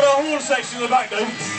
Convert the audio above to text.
got a horn section in the back though.